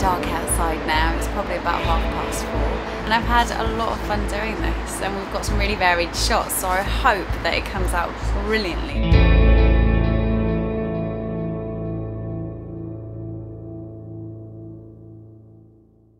dark outside now. It's probably about half past four. And I've had a lot of fun doing this and we've got some really varied shots so I hope that it comes out brilliantly.